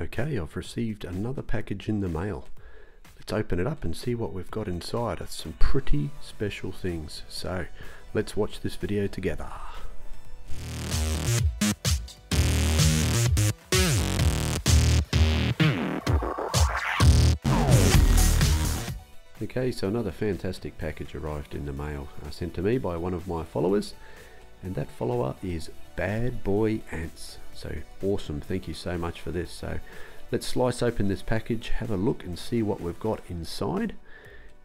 Okay, I've received another package in the mail. Let's open it up and see what we've got inside. It's some pretty special things. So let's watch this video together. Okay, so another fantastic package arrived in the mail, uh, sent to me by one of my followers, and that follower is Bad Boy Ants. So awesome, thank you so much for this. So let's slice open this package, have a look and see what we've got inside.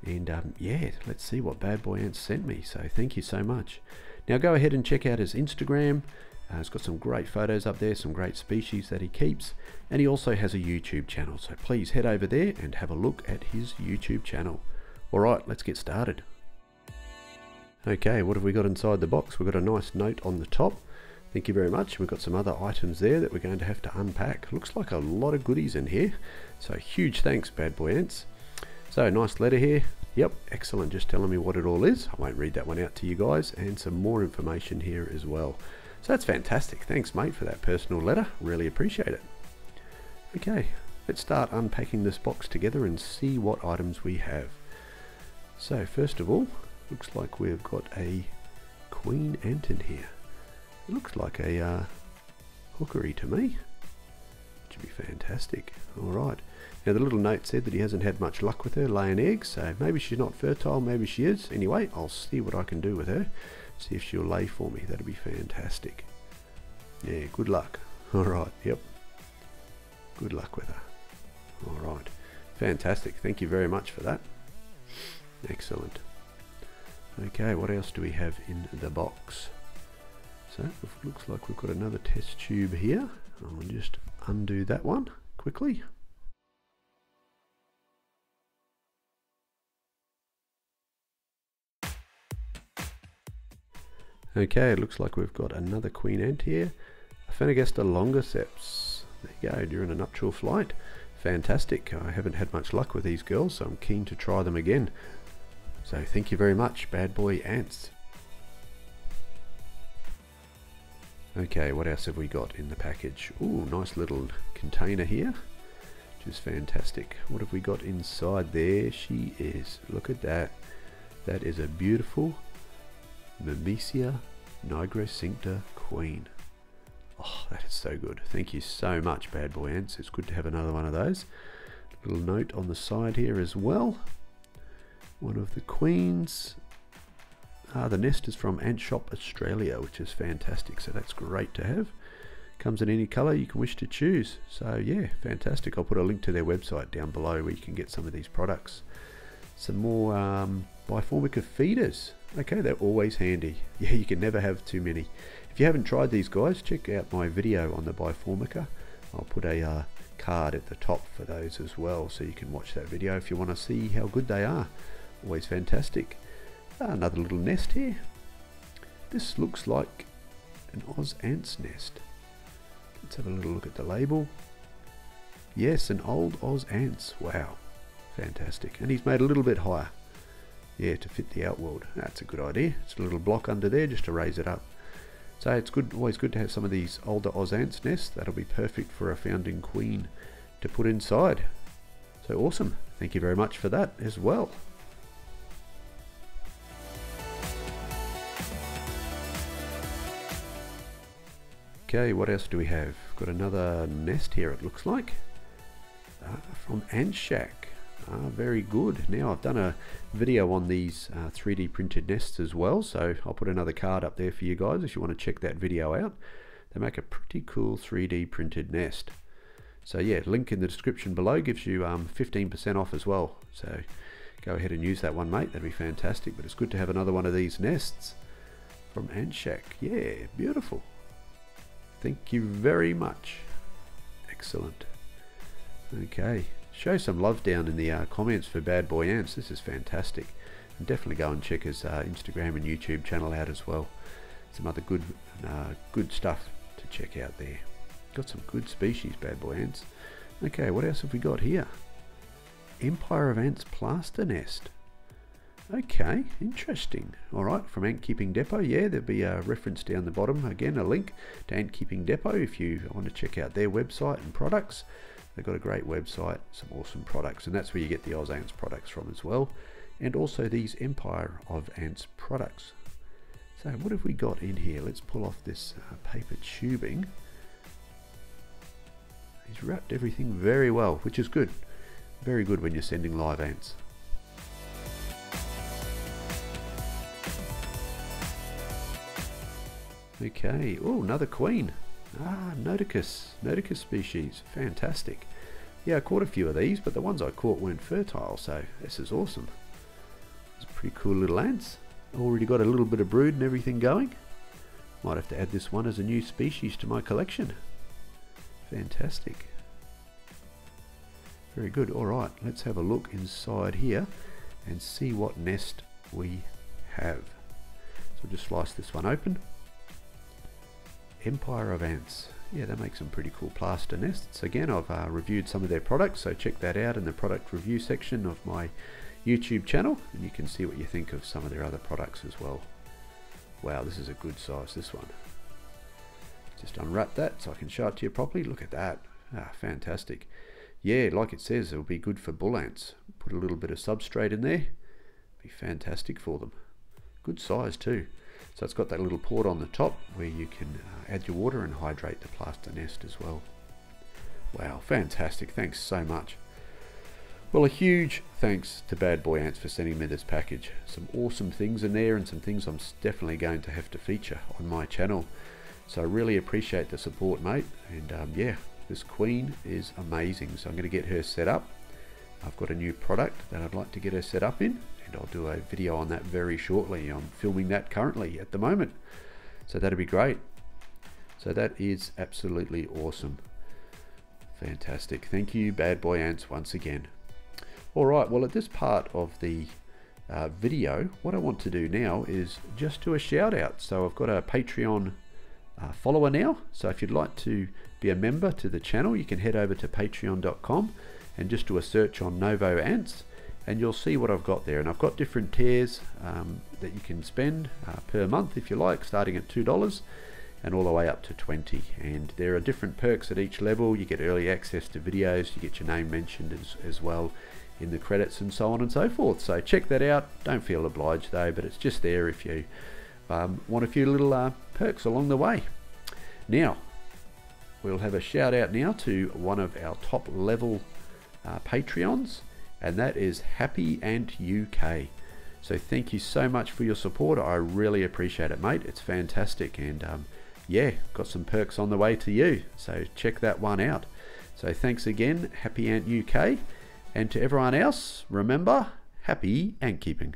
And um, yeah, let's see what Bad Boy Ants sent me. So thank you so much. Now go ahead and check out his Instagram. Uh, he's got some great photos up there, some great species that he keeps, and he also has a YouTube channel. So please head over there and have a look at his YouTube channel. Alright, let's get started. Okay, what have we got inside the box? We've got a nice note on the top. Thank you very much. We've got some other items there that we're going to have to unpack. Looks like a lot of goodies in here. So huge thanks, Bad Boy Ants. So nice letter here. Yep, excellent. Just telling me what it all is. I won't read that one out to you guys. And some more information here as well. So that's fantastic. Thanks, mate, for that personal letter. Really appreciate it. Okay, let's start unpacking this box together and see what items we have. So first of all, looks like we've got a queen ant in here. It looks like a uh, hookeri to me. Which would be fantastic. Alright. Now the little note said that he hasn't had much luck with her laying eggs, so maybe she's not fertile, maybe she is. Anyway, I'll see what I can do with her. See if she'll lay for me. That'd be fantastic. Yeah, good luck. Alright, yep. Good luck with her. Alright. Fantastic. Thank you very much for that. Excellent. Okay, what else do we have in the box? So, it looks like we've got another test tube here. I'll just undo that one quickly. Okay, it looks like we've got another queen ant here. Phanegaster longiceps. There you go, during a nuptial flight. Fantastic. I haven't had much luck with these girls, so I'm keen to try them again. So thank you very much, Bad Boy Ants. Okay, what else have we got in the package? Ooh, nice little container here, Just fantastic. What have we got inside there? She is. Look at that. That is a beautiful Myrmecia nigrocincta queen. Oh, that is so good. Thank you so much, Bad Boy Ants. It's good to have another one of those. Little note on the side here as well. One of the queens. Ah, the nest is from Ant Shop Australia, which is fantastic. So that's great to have. Comes in any colour you can wish to choose. So yeah, fantastic. I'll put a link to their website down below where you can get some of these products. Some more um, Biformica feeders. Okay, they're always handy. Yeah, you can never have too many. If you haven't tried these guys, check out my video on the Biformica. I'll put a uh, card at the top for those as well, so you can watch that video if you want to see how good they are. Always fantastic. Another little nest here. This looks like an Oz Ants nest. Let's have a little look at the label. Yes, an old Oz Ants. Wow, fantastic. And he's made a little bit higher. Yeah, to fit the outworld. That's a good idea. It's a little block under there just to raise it up. So it's good, always good to have some of these older Oz Ants nests. That'll be perfect for a founding queen to put inside. So awesome. Thank you very much for that as well. Okay, what else do we have? Got another nest here it looks like. Uh, from Ant Shack. Uh, very good. Now I've done a video on these uh, 3D printed nests as well, so I'll put another card up there for you guys if you want to check that video out. They make a pretty cool 3D printed nest. So yeah, link in the description below gives you 15% um, off as well. So go ahead and use that one, mate. That'd be fantastic. But it's good to have another one of these nests from Ant Shack. Yeah, beautiful. Thank you very much. Excellent. Okay, show some love down in the uh, comments for Bad Boy Ants. This is fantastic. And definitely go and check his uh, Instagram and YouTube channel out as well. Some other good, uh, good stuff to check out there. Got some good species, Bad Boy Ants. Okay, what else have we got here? Empire of Ants Plaster Nest. Okay, interesting. All right, from Ant Keeping Depot, yeah, there'll be a reference down the bottom. Again, a link to Ant Keeping Depot if you want to check out their website and products. They've got a great website, some awesome products, and that's where you get the Oz Ants products from as well, and also these Empire of Ants products. So what have we got in here? Let's pull off this uh, paper tubing. He's wrapped everything very well, which is good. Very good when you're sending live ants. Okay, oh, another queen. Ah, Notoncus, Notoncus species, fantastic. Yeah, I caught a few of these, but the ones I caught weren't fertile, so this is awesome. It's pretty cool little ants. Already got a little bit of brood and everything going. Might have to add this one as a new species to my collection. Fantastic. Very good. Alright, let's have a look inside here and see what nest we have. So just slice this one open. Empire of Ants. Yeah, they make some pretty cool plaster nests. Again, I've uh, reviewed some of their products, so check that out in the product review section of my YouTube channel, and you can see what you think of some of their other products as well. Wow, this is a good size, this one. Just unwrap that so I can show it to you properly. Look at that. Ah, fantastic. Yeah, like it says, it'll be good for bull ants. Put a little bit of substrate in there. Be fantastic for them. Good size too. So it's got that little port on the top where you can uh, add your water and hydrate the plaster nest as well. Wow, fantastic. Thanks so much. Well, a huge thanks to Bad Boy Ants for sending me this package. Some awesome things in there and some things I'm definitely going to have to feature on my channel. So I really appreciate the support, mate. And um, yeah, this queen is amazing. So I'm going to get her set up. I've got a new product that I'd like to get her set up in I'll do a video on that very shortly. I'm filming that currently at the moment. So that'll be great. So that is absolutely awesome. Fantastic. Thank you, Bad Boy Ants, once again. All right, well, at this part of the uh, video, what I want to do now is just do a shout out. So I've got a Patreon uh, follower now. So if you'd like to be a member to the channel, you can head over to patreon.com and just do a search on Novo Ants and you'll see what I've got there. And I've got different tiers um, that you can spend uh, per month if you like starting at $2 and all the way up to 20 and there are different perks at each level. You get early access to videos you get your name mentioned as, as well in the credits and so on and so forth. So check that out. Don't feel obliged though but it's just there if you um, want a few little uh, perks along the way. Now we'll have a shout out now to one of our top level uh, Patreons and that is Happy Ant UK. So thank you so much for your support. I really appreciate it, mate. It's fantastic, and um, yeah, got some perks on the way to you. So check that one out. So thanks again, Happy Ant UK, and to everyone else, remember, happy ant keeping.